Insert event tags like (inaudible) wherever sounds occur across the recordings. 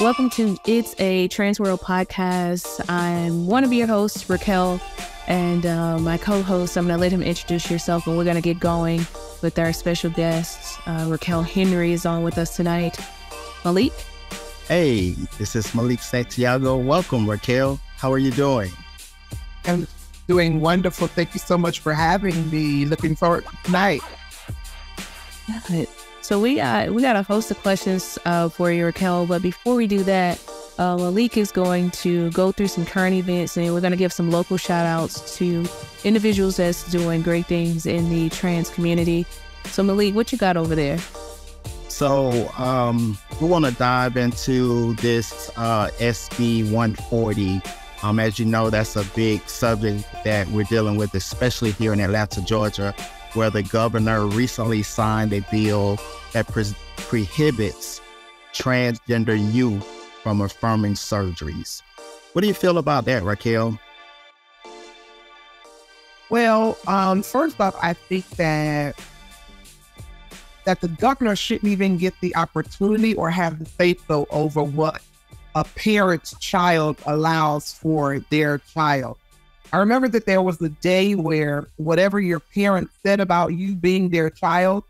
Welcome to It's a Trans World podcast. I'm one of your hosts, Raquel, and uh, my co host. I'm going to let him introduce yourself, and we're going to get going with our special guests. Uh, Rahkel Henry is on with us tonight. Malik? Hey, this is Malik Santiago. Welcome, Raquel. How are you doing? I'm doing wonderful. Thank you so much for having me. Looking forward to tonight. So we got we got a host of questions uh, for you, Raquel. But before we do that, uh, Malik is going to go through some current events, and we're going to give some local shout outs to individuals that's doing great things in the trans community. So Malik, what you got over there? So um, we want to dive into this uh, SB 140. Um, as you know, that's a big subject that we're dealing with, especially here in Atlanta, Georgia, where the governor recently signed a bill that pre- prohibits transgender youth from affirming surgeries. What do you feel about that, Raquel? Well, um, first off, I think that that the governor shouldn't even get the opportunity or have the say so over what a parent's child allows for their child. I remember that there was a day where whatever your parents said about you being their child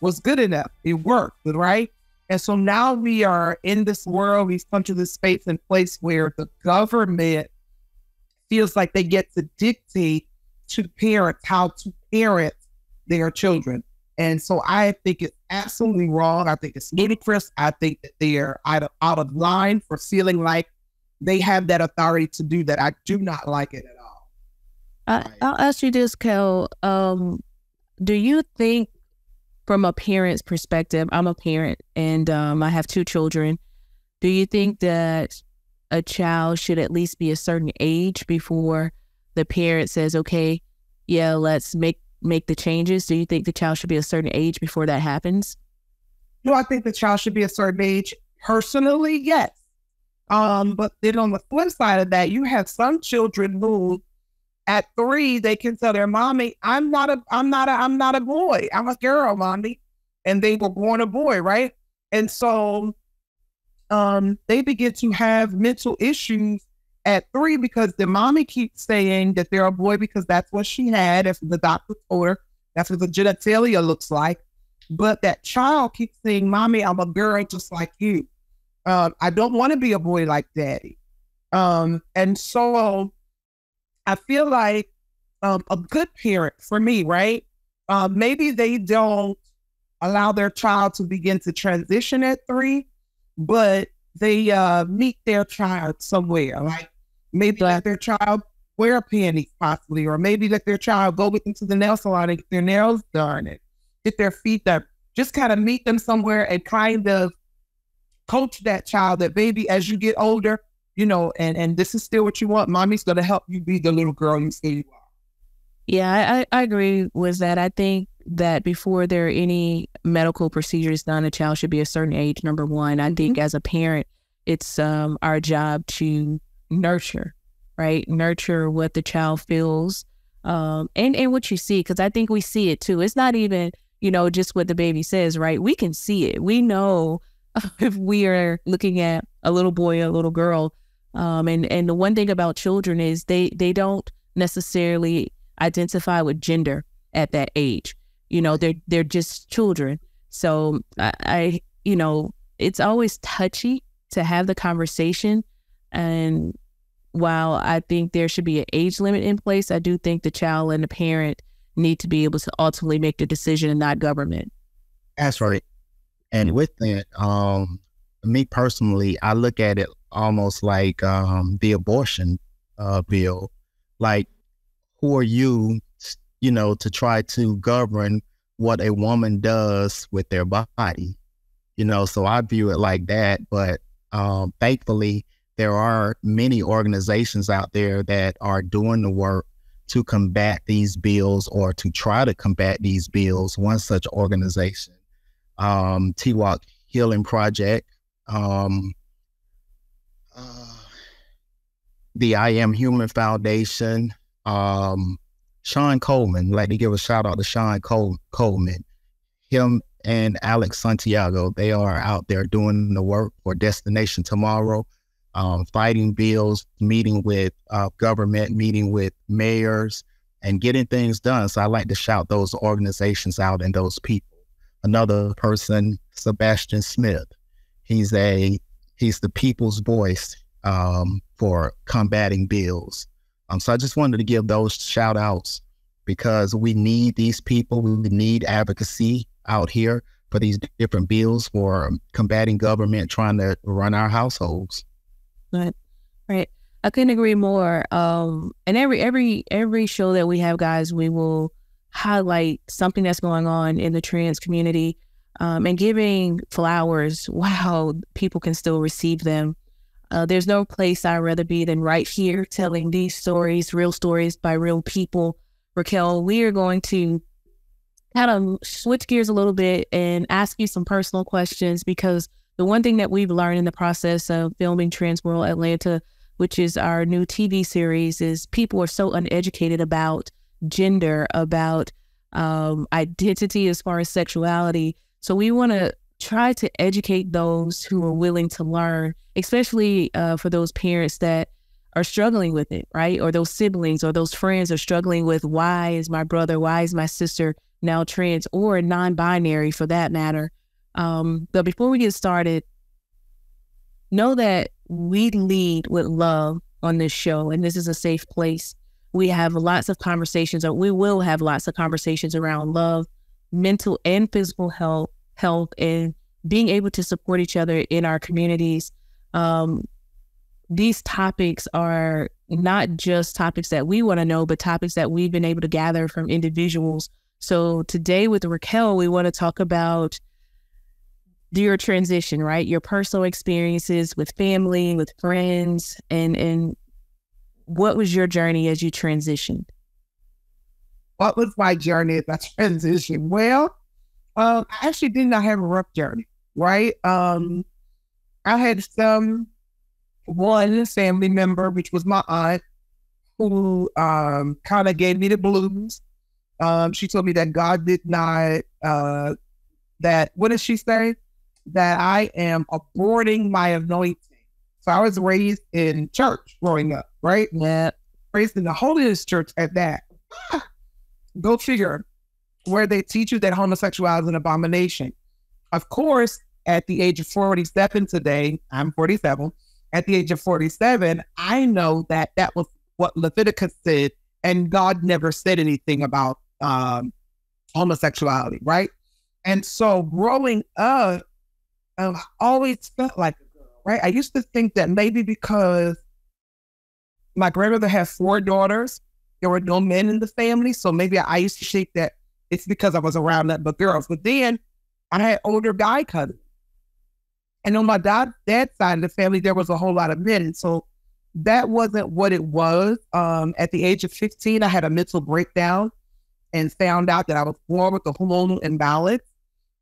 was good enough. It worked, right? And so now we are in this world, we've come to this space and place where the government feels like they get to dictate to parents how to parent their children. And so I think it's absolutely wrong. I think it's ludicrous. I think that they're out of, out of line for feeling like they have that authority to do that. I do not like it. I, will ask you this, Kel. Um, do you think, from a parent's perspective, I'm a parent and um, I have two children. Do you think that a child should at least be a certain age before the parent says, "Okay, yeah, let's make make the changes"? Do you think the child should be a certain age before that happens? No, I think the child should be a certain age. Personally, yes. Um, but then on the flip side of that, you have some children who at three, they can tell their mommy, I'm not a, I'm not a, I'm not a boy. I'm a girl, mommy. And they were born a boy, right? And so um, they begin to have mental issues at three because the mommy keeps saying that they're a boy because that's what she had. If the doctor told her that's what the genitalia looks like. But that child keeps saying, Mommy, I'm a girl just like you. Um, I don't want to be a boy like daddy. Um, and so I feel like um, a good parent for me, right? Uh, maybe they don't allow their child to begin to transition at three, but they uh, meet their child somewhere. Like maybe let their child wear panties possibly, or maybe let their child go with them to the nail salon and get their nails done and get their feet done. Just kind of meet them somewhere and kind of coach that child that maybe as you get older, you know, and and this is still what you want. Mommy's gonna help you be the little girl you say you are. Yeah, I, I agree with that. I think that before there are any medical procedures done, a child should be a certain age. Number one, I think mm-hmm. as a parent, it's um, our job to nurture, right? Nurture what the child feels, um, and and what you see, because I think we see it too. It's not even you know just what the baby says, right? We can see it. We know (laughs) if we are looking at a little boy, a little girl, um, and and the one thing about children is they they don't necessarily identify with gender at that age. You know, they're they're just children. So I, I you know, it's always touchy to have the conversation. And while I think there should be an age limit in place, I do think the child and the parent need to be able to ultimately make the decision and not government. That's right. And with that, um, me personally, I look at it almost like um, the abortion uh, bill. Like, who are you, you know, to try to govern what a woman does with their body? You know, so I view it like that. But um, thankfully, there are many organizations out there that are doing the work to combat these bills or to try to combat these bills. One such organization, um, TWOC Healing Project, um, uh, the I Am Human Foundation, um, Sean Coleman. Like to give a shout out to Sean Col- Coleman. Him and Alex Santiago. They are out there doing the work for Destination Tomorrow, um, fighting bills, meeting with uh, government, meeting with mayors, and getting things done. So I like to shout those organizations out and those people. Another person, Sebastian Smith. He's a he's the people's voice um, for combating bills. Um, so I just wanted to give those shout outs because we need these people. We need advocacy out here for these different bills for combating government trying to run our households. Right, right. I couldn't agree more. Um, and every every every show that we have, guys, we will highlight something that's going on in the trans community um, and giving flowers wow, people can still receive them. Uh, there's no place I'd rather be than right here telling these stories, real stories by real people Raquel, we are going to kind of switch gears a little bit and ask you some personal questions because the one thing that we've learned in the process of filming Transworld Atlanta, which is our new TV series, is people are so uneducated about gender, about um, identity as far as sexuality. So we want to try to educate those who are willing to learn, especially uh, for those parents that are struggling with it, right? Or those siblings or those friends are struggling with why is my brother, why is my sister now trans or non binary for that matter. Um, but before we get started, know that we lead with love on this show, and this is a safe place. We have lots of conversations, or we will have lots of conversations around love, mental and physical health, health, and being able to support each other in our communities. Um, these topics are not just topics that we want to know, but topics that we've been able to gather from individuals. So today with Raquel, we want to talk about your transition, right? Your personal experiences with family, with friends, and and what was your journey as you transitioned? What was my journey as I transitioned? Well, um, I actually did not have a rough journey, right? Um, I had some one family member, which was my aunt, who um, kind of gave me the blues. Um, she told me that God did not, uh, that, what did she say? That I am aborting my anointing. So I was raised in church growing up, right? Yeah. Raised in the holiness Church at that. (sighs) Go figure, where they teach you that homosexuality is an abomination. Of course, at the age of 47 today, I'm 47 at the age of 47, I know that that was what Leviticus said, and God never said anything about um, homosexuality, right? And so growing up, I always felt like a girl, right? I used to think that maybe because my grandmother had four daughters, there were no men in the family. So maybe I used to think that it's because I was around that but girls. But then I had older guy cousins. And on my dad, dad's side of the family, there was a whole lot of men. So that wasn't what it was. Um, at the age of 15, I had a mental breakdown and found out that I was born with a hormonal imbalance.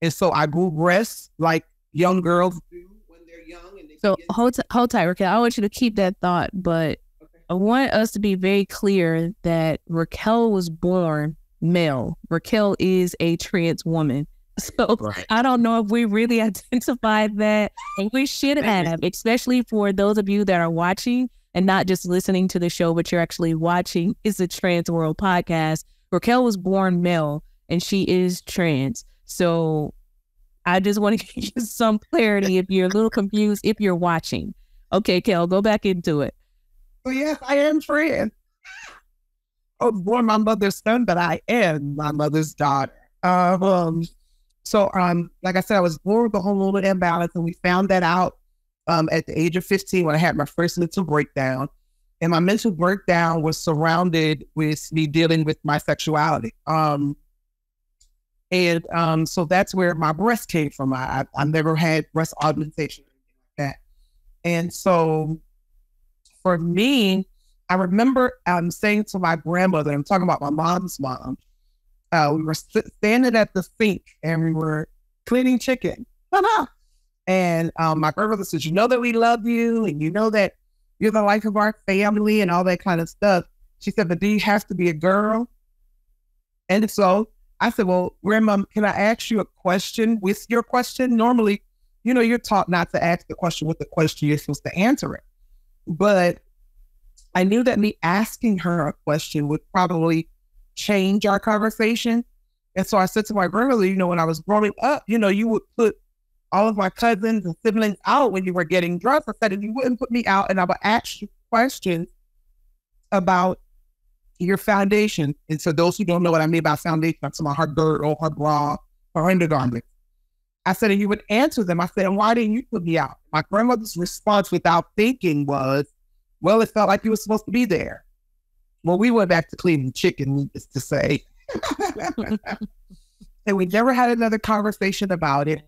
And so I grew breasts like young girls do when they're young. And so hold, t- hold tight, Raquel. I want you to keep that thought, but okay. I want us to be very clear that Raquel was born male. Raquel is a trans woman. So right. I don't know if we really (laughs) identified that. And we should have, especially for those of you that are watching and not just listening to the show, but you're actually watching. It's a trans world podcast. Raquel was born male and she is trans. So I just want to (laughs) give you some clarity if you're a little (laughs) confused, if you're watching. Okay, Kel, go back into it. Oh, well, yes, I am trans. Born my mother's son, but I am my mother's daughter. Um, so, um, like I said, I was born with a hormonal imbalance, and we found that out um, at the age of 15 when I had my first mental breakdown. And my mental breakdown was surrounded with me dealing with my sexuality. Um, and um, so that's where my breast came from. I, I never had breast augmentation like that. And so for me, I remember um, saying to my grandmother, I'm talking about my mom's mom, uh, we were standing at the sink and we were cleaning chicken. (laughs) and um, my grandmother says, You know that we love you and you know that you're the life of our family and all that kind of stuff. She said, But do you have to be a girl? And so I said, Well, Grandma, can I ask you a question with your question? Normally, you know, you're taught not to ask the question with the question, you're supposed to answer it. But I knew that me asking her a question would probably change our conversation. And so I said to my grandmother, you know, when I was growing up, you know, you would put all of my cousins and siblings out when you were getting dressed. I said, if you wouldn't put me out and I would ask you questions about your foundation. And so those who don't know what I mean by foundation, I'm talking about her girdle, her bra, her undergarment. I said, and you would answer them. I said, and why didn't you put me out? My grandmother's response without thinking was, well, it felt like you were supposed to be there. Well, we went back to cleaning chicken, needless to say. (laughs) and we never had another conversation about it.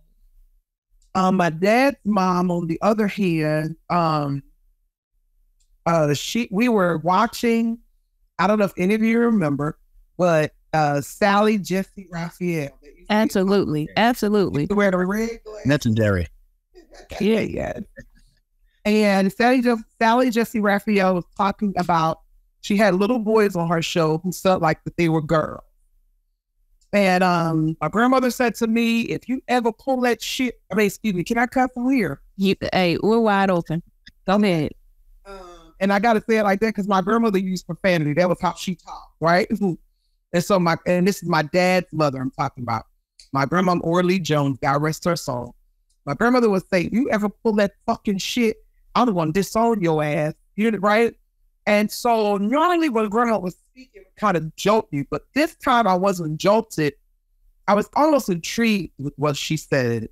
Um, my dad's mom, on the other hand, um, uh, she we were watching. I don't know if any of you remember, but uh, Sally Jessy Raphael. Absolutely, absolutely. Wear the red Legendary. (laughs) yeah, yeah. And Sally, Sally Jessy Raphael was talking about she had little boys on her show who felt like that they were girls. And um, my grandmother said to me, if you ever pull that shit, I mean, excuse me, can I cut from here? You, hey, we're wide open. Go ahead. Um, and I got to say it like that because my grandmother used profanity. That was how she talked, right? (laughs) and so my, and this is my dad's mother I'm talking about. My grandma, Orly Jones, God rest her soul. My grandmother would say, you ever pull that fucking shit, I'm going to disown your ass. You know, right? And so normally when grandma was speaking, kind of jolt you, but this time I wasn't jolted. I was almost intrigued with what she said.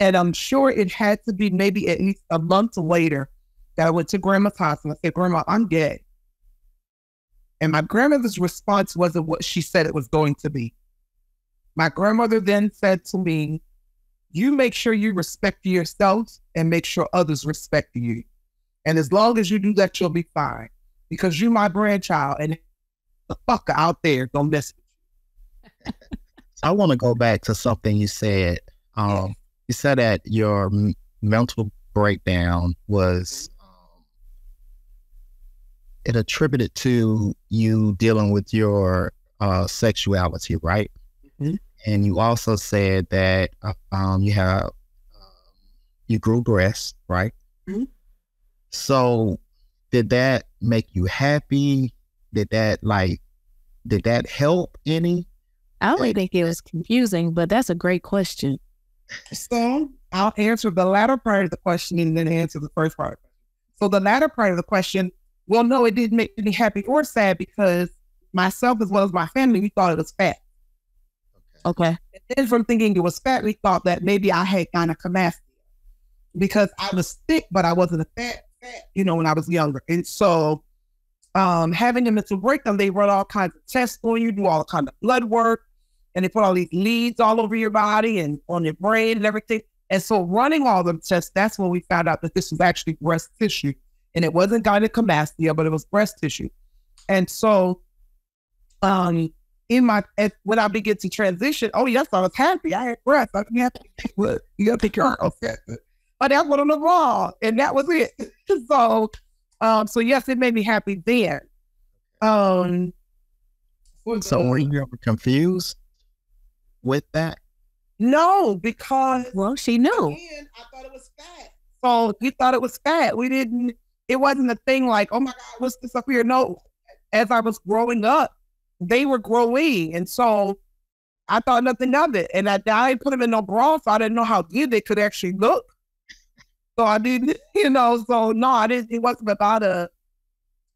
And I'm sure it had to be maybe at least a month later that I went to grandma's house and I said, Grandma, I'm gay. And my grandmother's response wasn't what she said it was going to be. My grandmother then said to me, You make sure you respect yourself and make sure others respect you. And as long as you do that, you'll be fine because you're my grandchild and the fucker out there don't mess with you. I want to go back to something you said. Um, you said that your m- mental breakdown was um, it attributed to you dealing with your uh, sexuality, right? Mm-hmm. And you also said that um, you have um, you grew breasts, right? Mm-hmm. So did that make you happy? Did that like did that help any? I only think it was confusing, but that's a great question. So I'll answer the latter part of the question and then answer the first part. So the latter part of the question, well, no, it didn't make me happy or sad because myself as well as my family, we thought it was fat. Okay. And then from thinking it was fat, we thought that maybe I had gynecomastia because I was thick, but I wasn't a fat fat, you know, when I was younger. And so um, having a mental breakdown, they run all kinds of tests on you, do all kinds of blood work, and they put all these leads all over your body and on your brain and everything. And so running all the tests, that's when we found out that this was actually breast tissue. And it wasn't gynecomastia, but it was breast tissue. And so um in my when I begin to transition, oh yes, I was happy. I had breasts. I was happy. You gotta pick your but that was on the wall, and that was it. (laughs) so, um, so yes, it made me happy then. Um, so were you ever confused with that? No, because well, she knew. Again, I thought it was fat. So you thought it was fat. We didn't. It wasn't a thing like, oh my god, what's this up here? No. As I was growing up, they were growing, and so I thought nothing of it. And I, I didn't put them in no bra, so I didn't know how good they could actually look. So I didn't, (laughs) you know, so no, I didn't, it wasn't about a,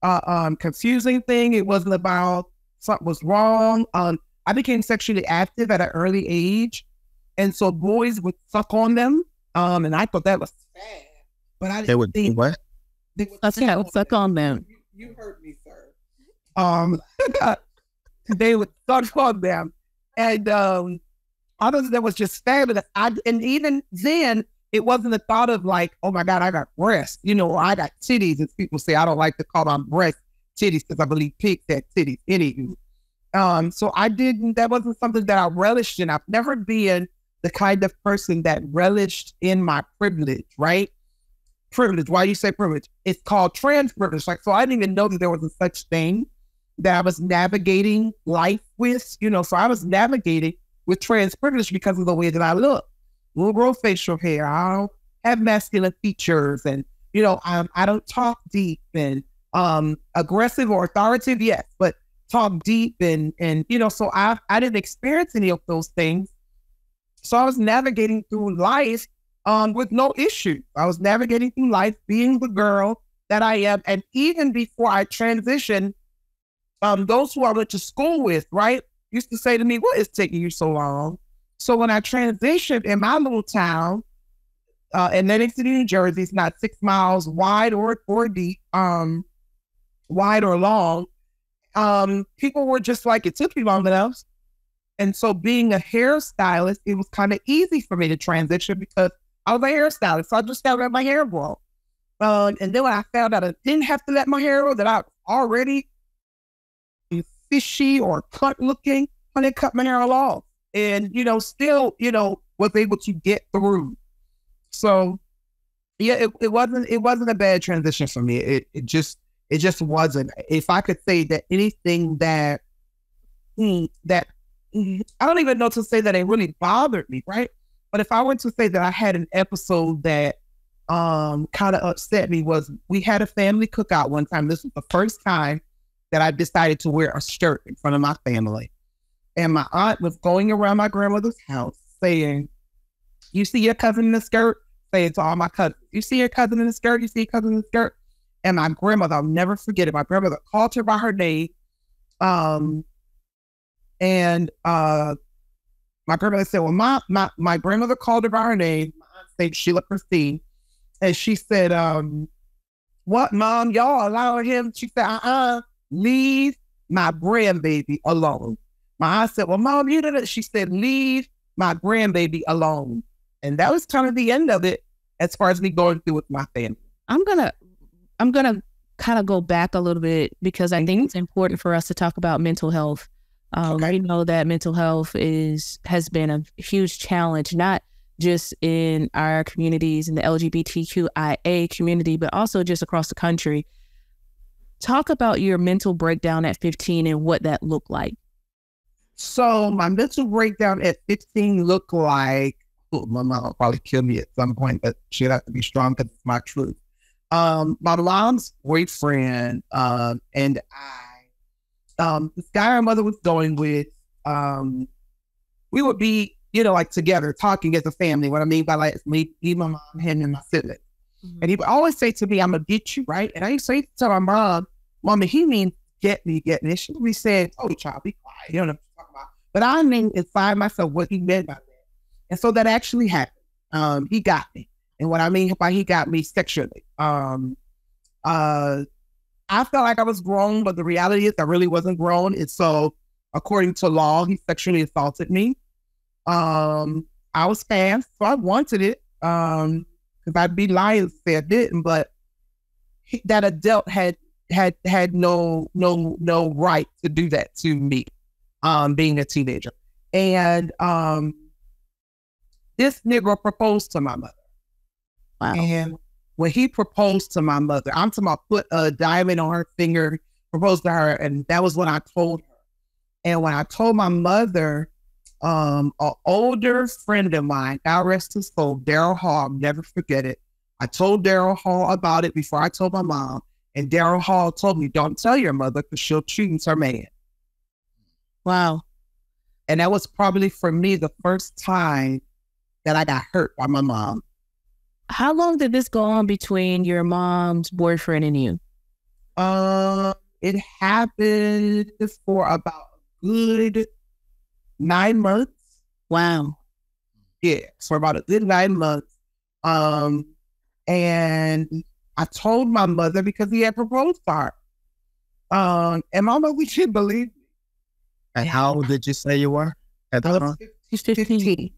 a um, confusing thing. It wasn't about something was wrong. Um, I became sexually active at an early age. And so boys would suck on them. Um, and I thought that was sad. But I they would think what? They would That's yeah, would suck on them. You, you heard me, sir. Um, (laughs) they would suck (laughs) on them. And um, others that was just fabulous. I, and even then, it wasn't the thought of like, oh my God, I got breasts, you know, I got titties. As people say, I don't like to call them breasts titties because I believe pigs had titties. Anywho. Um, so I didn't, that wasn't something that I relished in. I've never been the kind of person that relished in my privilege, right? Privilege. Why you say privilege? It's called trans privilege. Like, so I didn't even know that there was a such thing that I was navigating life with. You know, so I was navigating with trans privilege because of the way that I look. We'll grow facial hair. I don't have masculine features, and you know, um, I don't talk deep and um aggressive or authoritative. Yes, but talk deep and and you know, so I I didn't experience any of those things. So I was navigating through life um with no issue. I was navigating through life being the girl that I am, and even before I transitioned, um, those who I went to school with, right, used to say to me, "What is taking you so long?" So when I transitioned in my little town, uh, Atlantic City, New Jersey, it's not six miles wide or or deep, um, wide or long um, people were just like, it took me long enough. And so being a hairstylist, it was kind of easy for me to transition because I was a hairstylist. So I just let my hair grow. Uh, and then when I found out I didn't have to let my hair grow, that I already fishy or cut looking, when they cut my hair off. And, you know, still, you know, was able to get through. So yeah, it, it wasn't it wasn't a bad transition for me. It it just it just wasn't. If I could say that anything that mm, that mm, I don't even know to say that it really bothered me, right? But if I were to say that I had an episode that um kind of upset me was we had a family cookout one time. This was the first time that I decided to wear a shirt in front of my family. And my aunt was going around my grandmother's house saying, You see your cousin in the skirt? Saying to all my cousins, You see your cousin in the skirt? You see your cousin in the skirt? And my grandmother, I'll never forget it. My grandmother called her by her name. Um, and uh, my grandmother said, Well, my, my, my grandmother called her by her name. My aunt said Sheila Christine. And she said, um, What, mom? Y'all allow him? She said, Uh uh-uh, uh leave my grandbaby alone. My aunt said, Well, mom, you did it. She said, Leave my grandbaby alone. And that was kind of the end of it as far as me going through with my family. I'm going to I'm going to kind of go back a little bit because I think it's important for us to talk about mental health. Um, okay. We know that mental health is has been a huge challenge, not just in our communities in the LGBTQIA community, but also just across the country. Talk about your mental breakdown at 15 and what that looked like. So my mental breakdown at 15 looked like oh, my mom will probably kill me at some point, but she'd have to be strong because it's my truth um, my mom's boyfriend um, and I, um, this guy our mother was going with, um, we would be, you know, like together talking as a family. What I mean by like me, me, my mom, him, and my sibling. Mm-hmm. And he would always say to me, "I'm gonna get you right." And I used to say to my mom, "Mama, he means get me, get me." She be saying, "Oh, child, be quiet. You don't know what I'm talking about." But I mean inside myself what he meant by that. And so that actually happened. Um, he got me. And what I mean by he got me sexually. Um, uh, I felt like I was grown, but the reality is I really wasn't grown. And so, according to law, he sexually assaulted me. Um, I was fast, so I wanted it. Um, because I'd be lying if I didn't, but he, that adult had had had no no no right to do that to me, um, being a teenager. And um, this nigga proposed to my mother. Wow. And when he proposed to my mother, I'm talking about put a diamond on her finger, proposed to her, and that was when I told her. And when I told my mother, um, an older friend of mine, God rest his soul, Daryl Hall, I'll never forget it. I told Daryl Hall about it before I told my mom. And Daryl Hall told me, don't tell your mother because she'll choose her man. Wow. And that was probably for me the first time that I got hurt by my mom. How long did this go on between your mom's boyfriend and you? Uh, it happened for about good nine months. Wow. Yeah, for about a good nine months. Um, and I told my mother because he had proposed to her. Um, and my mother, we didn't believe me. And how old did you say you were at the time? 15. 15.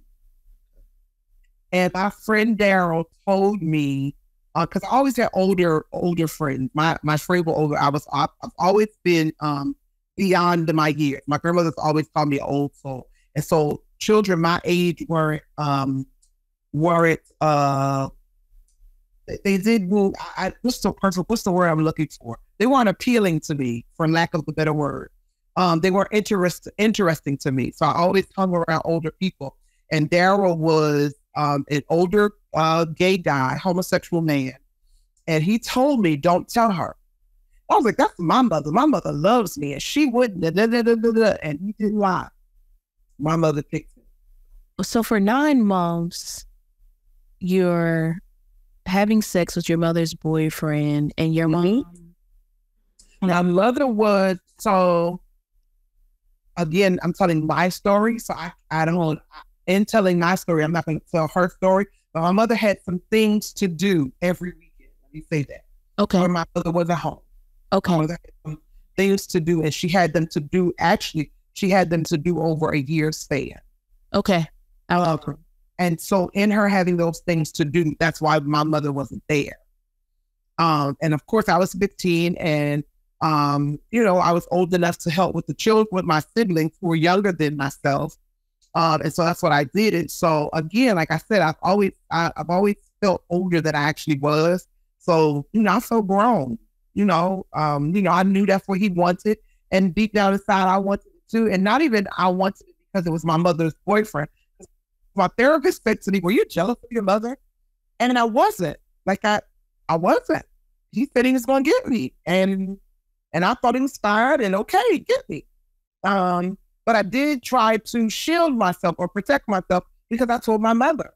And my friend Daryl told me, because uh, I always had older older friends. My my friends were older. I was I've always been um beyond my years. My grandmother's always called me old soul, and so children my age weren't um weren't uh they did move. I, what's the? What's the word I'm looking for? they weren't appealing to me, for lack of a better word. Um, they were interest interesting to me. So I always hung around older people. And Daryl was um, an older uh, gay guy, homosexual man. And he told me, don't tell her. I was like, that's my mother. My mother loves me, and she wouldn't. Da, da, da, and he didn't lie. My mother picked. So for nine months, you're having sex with your mother's boyfriend, and your mm-hmm. mom. My mother was so. Again, I'm telling my story, so I I don't. In telling my story, I'm not going to tell her story. But my mother had some things to do every weekend. Let me say that. Okay. Or my mother was at home. Okay. things to do, and she had them to do. Actually, she had them to do over a year span. Okay. Uh, and so, in her having those things to do, that's why my mother wasn't there. Um, and of course, I was 15, and um, you know, I was old enough to help with the children, with my siblings who were younger than myself. Um, and so that's what I did. And so again, like I said, I've always I, have always felt older than I actually was. So you know, I felt grown you know, um, you know, I knew that's what he wanted. And deep down inside, I wanted it too. And not even I wanted it because it was my mother's boyfriend. My therapist said to me, Were you jealous of your mother? And I wasn't. Like I I wasn't. He said he was gonna get me. And and I thought he was fired and okay, get me. Um, but I did try to shield myself or protect myself because I told my mother.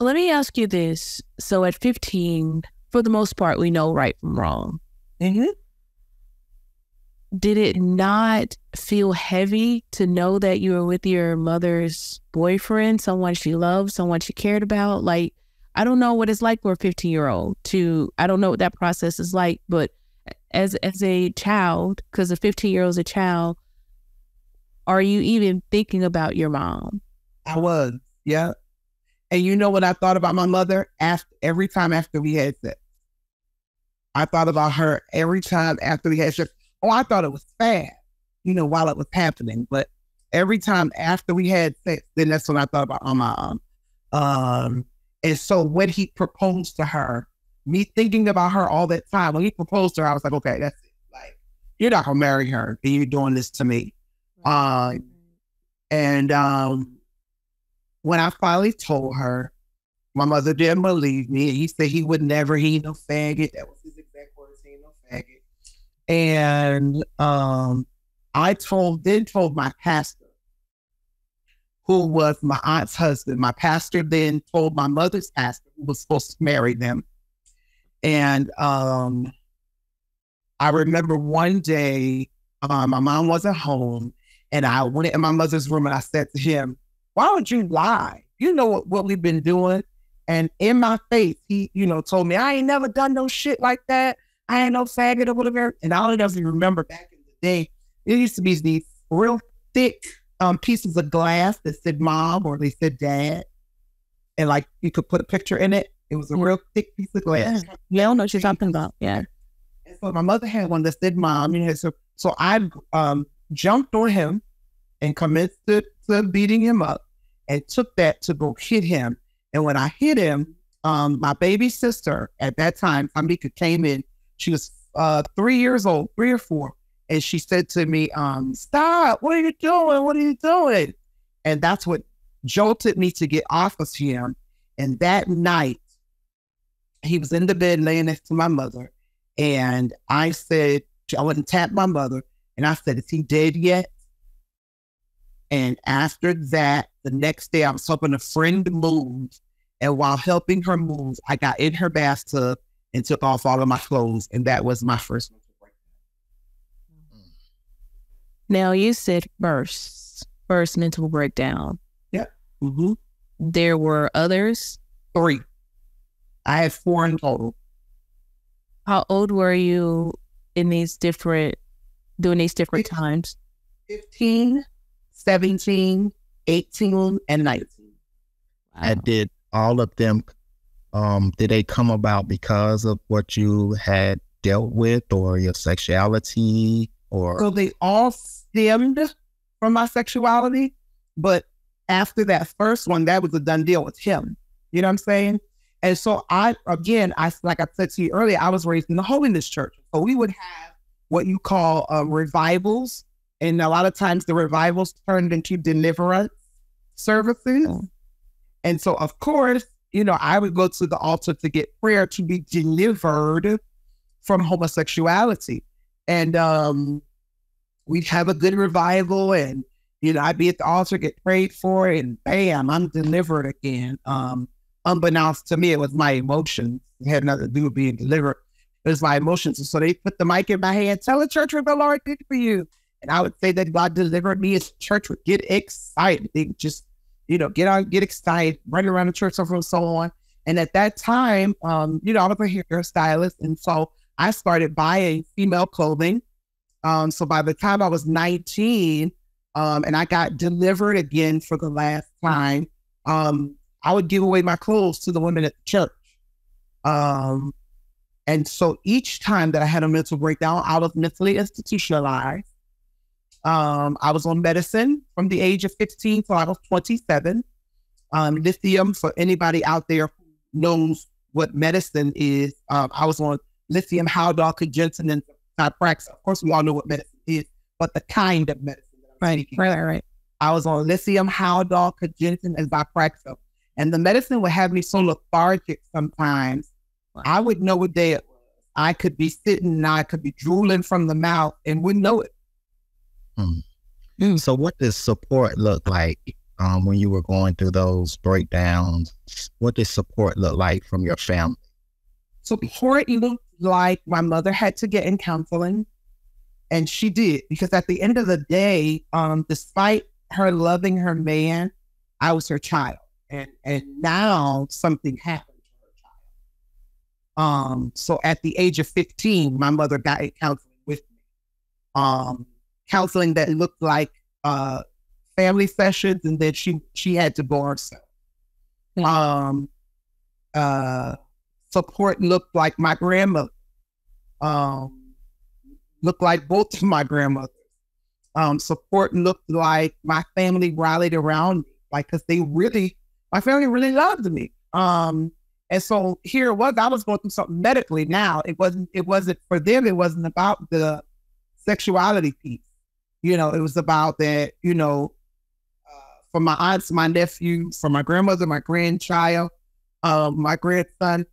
Let me ask you this. So at 15, for the most part, we know right from wrong. Mm-hmm. Did it not feel heavy to know that you were with your mother's boyfriend, someone she loved, someone she cared about? Like, I don't know what it's like for a 15 year old to, I don't know what that process is like, but as as a child, because a 15 year old is a child, are you even thinking about your mom? I was, yeah. And you know what I thought about my mother after every time after we had sex? I thought about her every time after we had sex. Oh, I thought it was fast, you know, while it was happening. But every time after we had sex, then that's when I thought about my mom. Um, and so when he proposed to her, me thinking about her all that time, when he proposed to her, I was like, okay, that's it. Like, you're not gonna marry her, and you're doing this to me. Um, and um, when I finally told her, my mother didn't believe me. He said he would never, he no faggot. That was his exact words, he no faggot. And um, I told, then told my pastor, who was my aunt's husband. My pastor then told my mother's pastor, who was supposed to marry them. And um, I remember one day, uh, my mom wasn't home, and I went in my mother's room and I said to him, why would you lie? You know what, what we've been doing. And in my face, he, you know, told me, I ain't never done no shit like that. I ain't no faggot or whatever. And all of doesn't remember back in the day, it used to be these real thick um, pieces of glass that said mom or they said dad. And like you could put a picture in it. It was a real thick piece of glass. Yeah, yeah I don't know what you're talking about. Yeah. And so my mother had one that said mom. You know, so so I um, jumped on him and commenced to, to beating him up and took that to go hit him. And when I hit him, um, my baby sister at that time, Tamika, came in. She was uh, three years old, three or four. And she said to me, um, Stop, what are you doing? What are you doing? And that's what jolted me to get off of him. And that night, he was in the bed laying next to my mother. And I said, I wouldn't tap my mother. And I said, Is he dead yet? And after that, the next day I was helping a friend move. And while helping her move, I got in her bathtub and took off all of my clothes. And that was my first mental breakdown. Now you said first, first mental breakdown. Yeah. Mm-hmm. There were others? Three. I had four in total. How old were you in these different, during these different times? 15, 17, 18, and 19. Wow. And did all of them, um, did they come about because of what you had dealt with or your sexuality or? So they all stemmed from my sexuality, but after that first one, that was a done deal with him. You know what I'm saying? And so I, again, I like I said to you earlier, I was raised in the holiness church. So we would have what you call uh, revivals, and a lot of times the revivals turned into deliverance services. Oh. And so, of course, you know, I would go to the altar to get prayer to be delivered from homosexuality. And um, we'd have a good revival and, you know, I'd be at the altar, get prayed for, and bam, I'm delivered again. Um, unbeknownst to me, it was my emotions. It had nothing to do with being delivered. It was my emotions. And so they put the mic in my hand, tell the church what the Lord did for you. And I would say that God delivered me as church would get excited. They just you know, get on, get excited, run around the church and so on. And at that time, um, you know, I was a hairstylist. And so I started buying female clothing. Um, so by the time I was 19, um, and I got delivered again for the last time, um, I would give away my clothes to the women at the church. Um, and so each time that I had a mental breakdown, I was mentally institutionalized. Um, I was on medicine from the age of 15 till I was 27. Um, lithium, for anybody out there who knows what medicine is, um, I was on lithium, Haldol, Cogentin, and Zyprexa. Of course, we all know what medicine is, but the kind of medicine. right, right, right, right. I was on lithium, Haldol, Cogentin, and Zyprexa. And the medicine would have me so lethargic sometimes. Wow. I would know what day it was. I could be sitting and I could be drooling from the mouth and wouldn't know it. Mm. So, what does support look like um, when you were going through those breakdowns? What does support look like from your family? Support looked like my mother had to get in counseling, and she did because at the end of the day, um, despite her loving her man, I was her child, and and now something happened to her child. Um, so at the age of fifteen, my mother got in counseling with me. Um, counseling that looked like uh, family sessions, and then she she had to go herself. Mm-hmm. Um, uh, support looked like my grandmother. Um, looked like both of my grandmothers. Um, support looked like my family rallied around me, like because they really, my family really loved me. Um, and so here it was. I was going through something medically. Now it wasn't. It wasn't for them. It wasn't about the sexuality piece. You know, it was about that, you know, uh, for my aunts, my nephew, for my grandmother, my grandchild, um, my grandson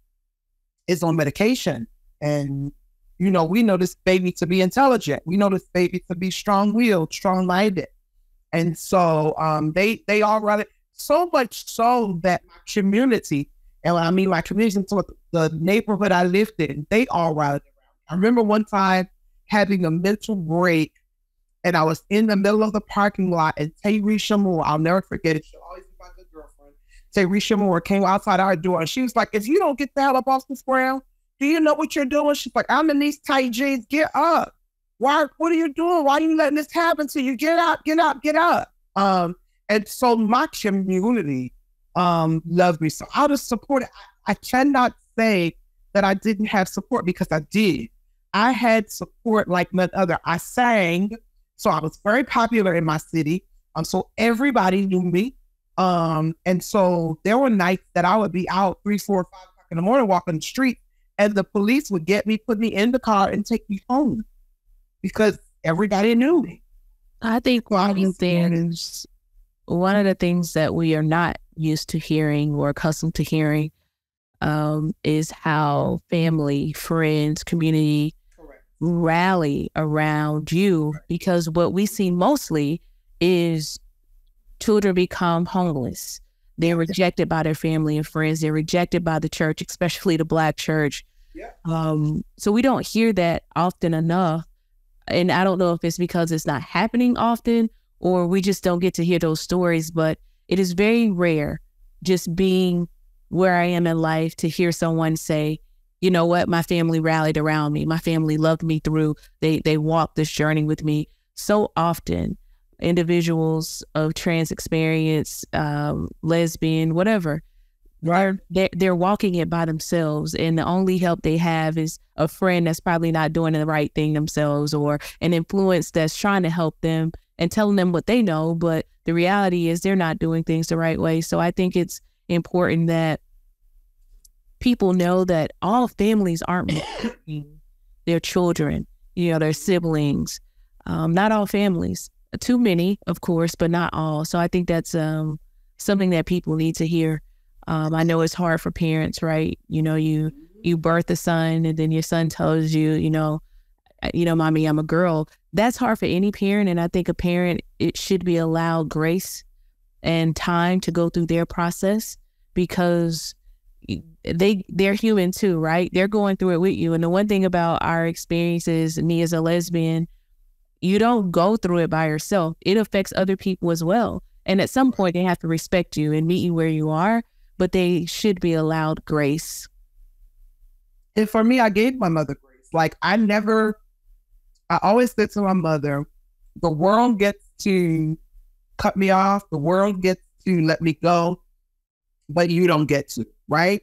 is on medication. And, you know, we know this baby to be intelligent. We know this baby to be strong willed, strong minded. And so um, they they all rather so much so that my community, and I mean my community, so the neighborhood I lived in, they all rallied around. I remember one time having a mental break and I was in the middle of the parking lot, and Tayrisha Moore, I'll never forget it. She'll always be my good girlfriend. Tayrisha Moore came outside our door, and she was like, "If you don't get the hell up off this ground, do you know what you're doing?" She's like, "I'm in these tight jeans. Get up. Why? What are you doing? Why are you letting this happen to you? Get up, get up, get up." Um, and so my community um loved me. So I was supported. I, I cannot say that I didn't have support because I did. I had support like none other. I sang so I was very popular in my city. Um, so everybody knew me. Um, and so there were nights that I would be out three, four, five o'clock in the morning walking the street, and the police would get me, put me in the car, and take me home because everybody knew me. I think one of the things, one of the things that we are not used to hearing or accustomed to hearing um, is how family, friends, community rally around you because what we see mostly is children become homeless. They're rejected by their family and friends. They're rejected by the church, especially the black church. Yeah. Um, so we don't hear that often enough. And I don't know if it's because it's not happening often or we just don't get to hear those stories, but it is very rare just being where I am in life to hear someone say, you know what, my family rallied around me. My family loved me through. They they walked this journey with me. So often, individuals of trans experience, um, lesbian, whatever, right? They're, they're walking it by themselves, and the only help they have is a friend that's probably not doing the right thing themselves, or an influence that's trying to help them and telling them what they know. But the reality is, they're not doing things the right way. So I think it's important that people know that all families aren't (laughs) their children, you know, their siblings. Um, not all families, too many, of course, but not all. So I think that's um, something that people need to hear. Um, I know it's hard for parents, right? You know, you you birth a son, and then your son tells you, you know, you know, mommy, I'm a girl. That's hard for any parent, and I think a parent it should be allowed grace and time to go through their process because they they're human too, right? They're going through it with you. And the one thing about our experiences, me as a lesbian, you don't go through it by yourself. It affects other people as well. And at some point they have to respect you and meet you where you are, but they should be allowed grace. And for me, I gave my mother grace. Like I never I always said to my mother, the world gets to cut me off, the world gets to let me go, but you don't get to, right?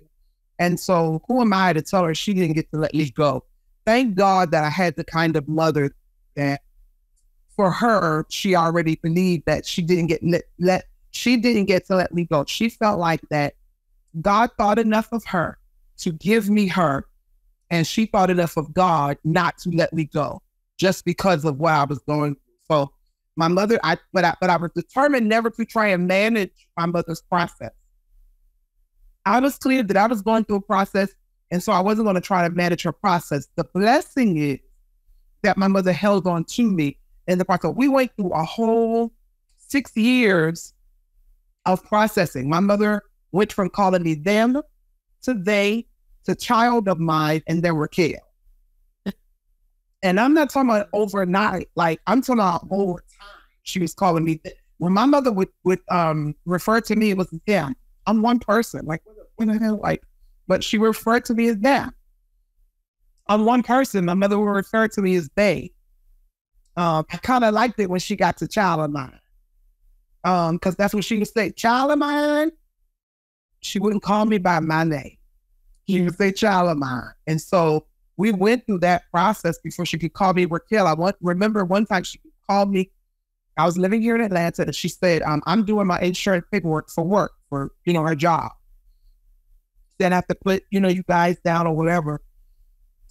And so who am I to tell her she didn't get to let me go? Thank God that I had the kind of mother that for her, she already believed that she didn't get let, let she didn't get to let me go. She felt like that God thought enough of her to give me her, and she thought enough of God not to let me go just because of what I was going through. So my mother, I but I but I was determined never to try and manage my mother's process. I was clear that I was going through a process, and so I wasn't going to try to manage her process. The blessing is that my mother held on to me in the process. We went through a whole six years of processing. My mother went from calling me them to they to child of mine, and then Rahkel. (laughs) and I'm not talking about overnight, like I'm talking about over time. She was calling me. When my mother would would um refer to me, it was them. I'm one person. Like what the hell? Like, but she referred to me as them. I'm one person. My mother would refer to me as they. Um, I kind of liked it when she got to child of mine. Um, because that's what she would say, child of mine. She wouldn't call me by my name. She would say child of mine. And so we went through that process before she could call me Rahkel. I want, remember one time she called me. I was living here in Atlanta and she said, um, I'm doing my insurance paperwork for work for, you know, her job. I have to put, you know, you guys down or whatever.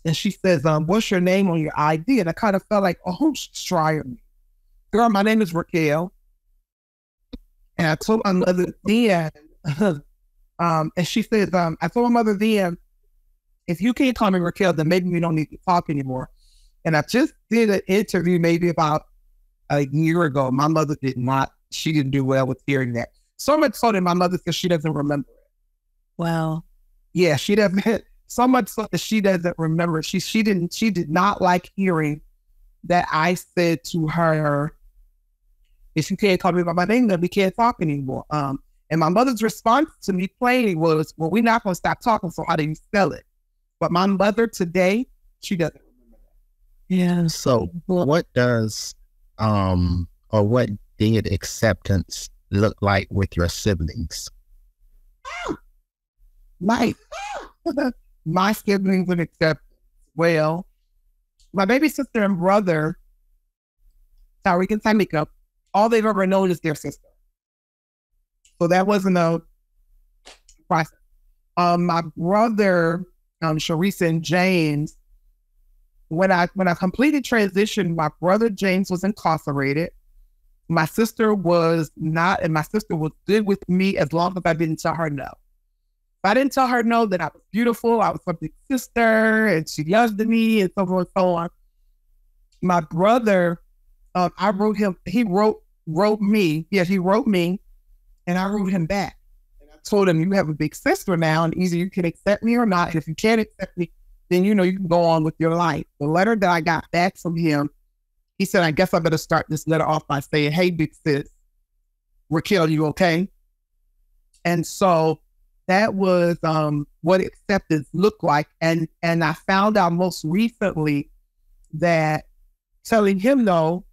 And she says, um, what's your name on your ID? And I kind of felt like, oh, she's trying me. Girl, my name is Rahkel. And I told my mother then, (laughs) um, and she says, um, I told my mother then, if you can't call me Rahkel, then maybe we don't need to talk anymore. And I just did an interview maybe about a year ago. My mother did not, she didn't do well with hearing that. So much so that my mother says she doesn't remember it. Wow. Yeah, she doesn't so much so that she doesn't remember. She she didn't she did not like hearing that I said to her, if you can't call me by my name, then we can't talk anymore. Um, and my mother's response to me plainly was, Well, we're not gonna stop talking, so how do you spell it? But my mother today, she doesn't remember that. Yeah. So what does um or what did acceptance look like with your siblings? My (laughs) my siblings would accept well. My baby sister and brother, Tariq and Tamika, all they've ever known is their sister. So that wasn't a process. Um, my brother, um, Sharice and James, when I when I completed transition, my brother James was incarcerated. My sister was not, and my sister was good with me as long as I didn't tell her no. I didn't tell her no that I was beautiful, I was a big sister, and she loved me, and so forth and so on. My brother, um, I wrote him. He wrote wrote me. Yes, he wrote me, and I wrote him back. And I told him, "You have a big sister now, and either you can accept me or not. And if you can't accept me, then you know you can go on with your life." The letter that I got back from him, he said, "I guess I better start this letter off by saying, hey, big sis, Rahkel, you okay?" And so that was um, what acceptance looked like. And and I found out most recently that telling him no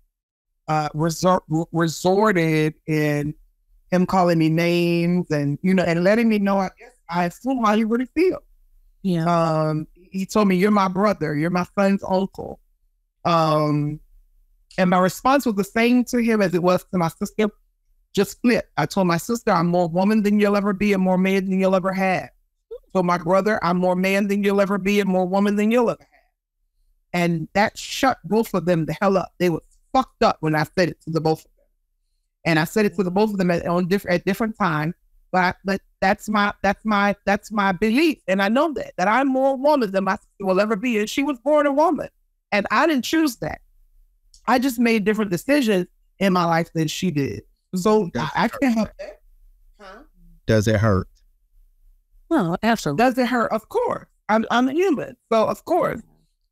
uh, resort, resorted in him calling me names and you know and letting me know I guess I assume how he really feel. Yeah. Um, he told me, "You're my brother. You're my son's uncle." Um, and my response was the same to him as it was to my sister just split. I told my sister, I'm more woman than you'll ever be and more man than you'll ever have. told my brother, I'm more man than you'll ever be and more woman than you'll ever have. And that shut both of them the hell up. They were fucked up when I said it to the both of them. And I said it to the both of them at, on different at different times. But but that's my that's my that's my belief. And I know that that I'm more woman than my sister will ever be. And she was born a woman. And I didn't choose that. I just made different decisions in my life than she did. So I, I can't help that. Huh? Does it hurt? Well, absolutely. Does it hurt? Of course. I'm I'm human. So of course.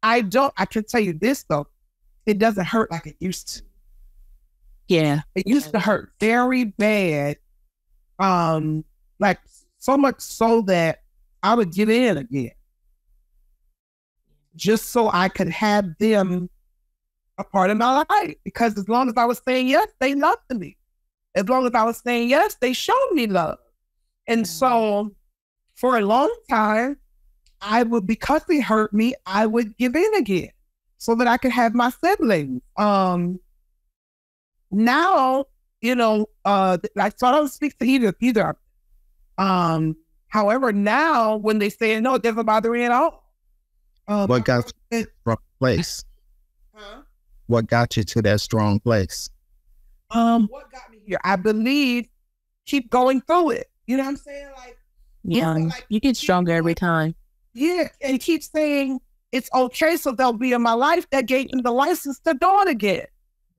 I don't I can tell you this though. It doesn't hurt like it used to. Yeah. It used to hurt very bad. Um, like so much so that I would get in again. Just so I could have them a part of my life. Because as long as I was saying yes, they loved me. As long as I was saying yes, they showed me love. And so for a long time, I would, because they hurt me, I would give in again so that I could have my siblings. Um, now, you know, uh, I, so I don't speak to either, either. Um, however, now when they say no, it doesn't bother me at all. Um, what got (laughs) you to that place? Huh? What got you to that strong place? Um, what got me I believe keep going through it. You know what I'm saying? Like, yeah, like, you get stronger every time. Yeah, and keep saying it's okay, so they'll be in my life. That gave them the license to do it again.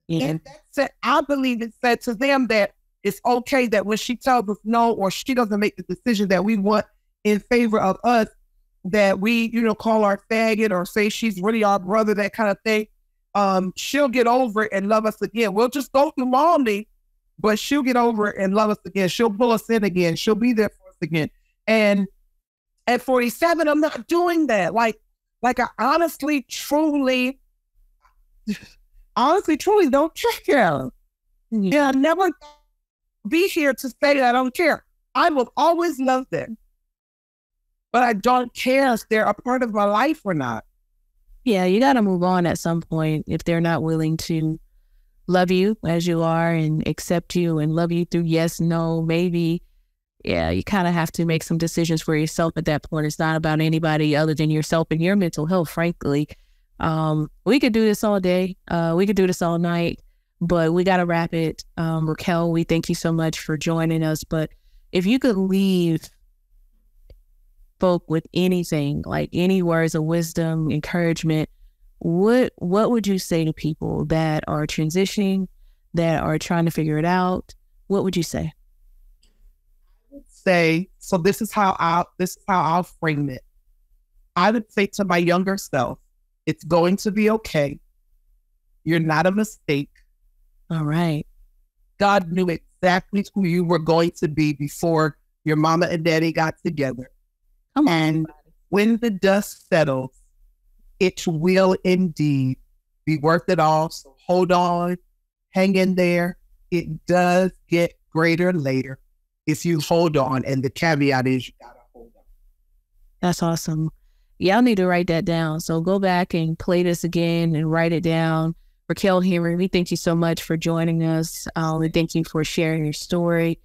Yeah. And that said, I believe it said to them that it's okay that when she tells us no or she doesn't make the decision that we want in favor of us, that we, you know, call our faggot or say she's really our brother, that kind of thing. Um, she'll get over it and love us again. We'll just go through lonely, but she'll get over it and love us again. She'll pull us in again. She'll be there for us again. And at 47, I'm not doing that. Like, like I honestly, truly, honestly, truly don't care. Mm-hmm. Yeah, I never be here to say that I don't care. I will always love them. But I don't care if they're a part of my life or not. Yeah, you got to move on at some point if they're not willing to love you as you are and accept you and love you through yes, no, maybe yeah, you kind of have to make some decisions for yourself at that point. It's not about anybody other than yourself and your mental health, frankly. Um, we could do this all day. Uh, we could do this all night, but we got to wrap it. Um, Rahkel, we thank you so much for joining us. But if you could leave folk with anything, like any words of wisdom, encouragement, what what would you say to people that are transitioning, that are trying to figure it out? What would you say? I would say, so this is how I this is how I'll frame it. I would say to my younger self, it's going to be okay. You're not a mistake. All right. God knew exactly who you were going to be before your mama and daddy got together. Come and on. when the dust settles, it will indeed be worth it all. So hold on, hang in there. It does get greater later if you hold on. And the caveat is you gotta hold on. That's awesome. Y'all need to write that down. So go back and play this again and write it down. Rahkel Henry, we thank you so much for joining us. Um, we thank you for sharing your story,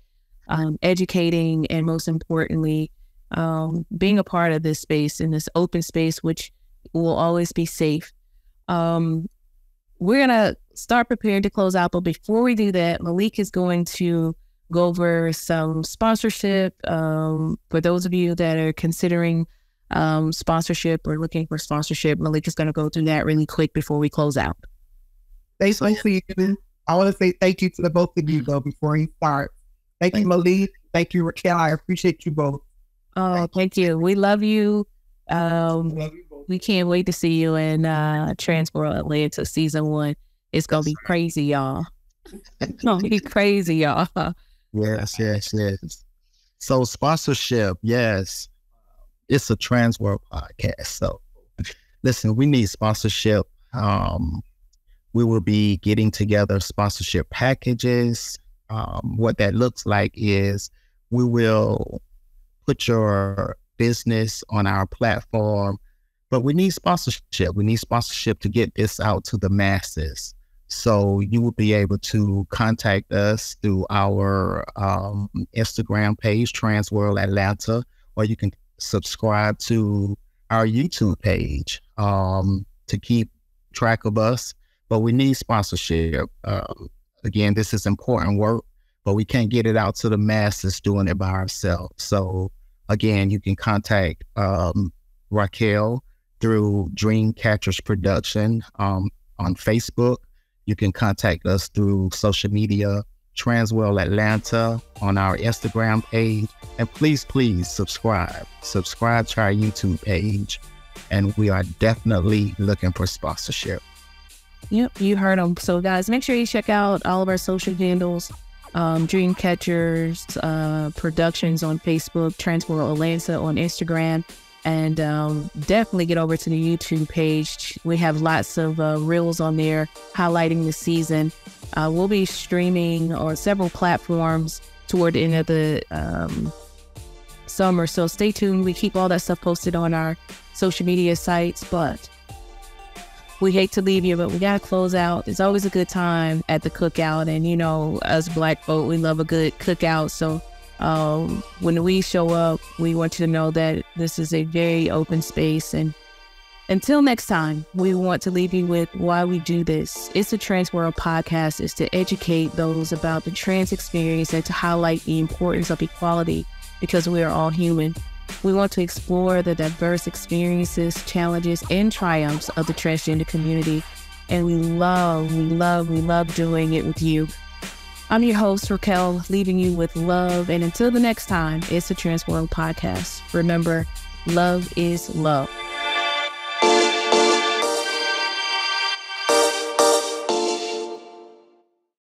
um, educating, and most importantly, um, being a part of this space in this open space, which will always be safe. Um, we're gonna start preparing to close out, but before we do that, Malik is going to go over some sponsorship um, for those of you that are considering um, sponsorship or looking for sponsorship. Malik is going to go through that really quick before we close out. Thanks, Lacey. I want to say thank you to the both of you though before he starts. Thank you, Malik. Thank you, Raquel. I appreciate you both. Oh, thank, thank you. We love you. Um, love you we can't wait to see you in uh, Transworld Atlanta season one. It's gonna be crazy, y'all. (laughs) It's gonna be crazy, y'all. Yes, yes, yes. So sponsorship, yes. It's a trans world podcast. So listen, we need sponsorship. Um, we will be getting together sponsorship packages. Um, what that looks like is we will put your business on our platform, but we need sponsorship. We need sponsorship to get this out to the masses. So you will be able to contact us through our um, Instagram page, Transworld Atlanta, or you can subscribe to our YouTube page um, to keep track of us. But we need sponsorship. Um, again, this is important work, but we can't get it out to the masses doing it by ourselves. So again, you can contact um, Raquel through Dreamcatchers Production um, on Facebook. You can contact us through social media, Transworld Atlanta on our Instagram page. And please, please subscribe. Subscribe to our YouTube page. And we are definitely looking for sponsorship. Yep, you heard them. So, guys, make sure you check out all of our social handles um, Dreamcatchers uh, Productions on Facebook, Transworld Atlanta on Instagram, and um, definitely get over to the YouTube page. We have lots of uh, reels on there highlighting the season. Uh, we'll be streaming on several platforms toward the end of the um, summer, so stay tuned. We keep all that stuff posted on our social media sites, but we hate to leave you, but we gotta close out. It's always a good time at the cookout, and you know, us black folk, we love a good cookout. So um, when we show up, we want you to know that this is a very open space. And until next time, we want to leave you with why we do this. It's a Trans World podcast. is to educate those about the trans experience and to highlight the importance of equality because we are all human. We want to explore the diverse experiences, challenges, and triumphs of the transgender community. And we love, we love, we love doing it with you. I'm your host, Raquel, leaving you with love. And until the next time, it's the Trans World Podcast. Remember, love is love.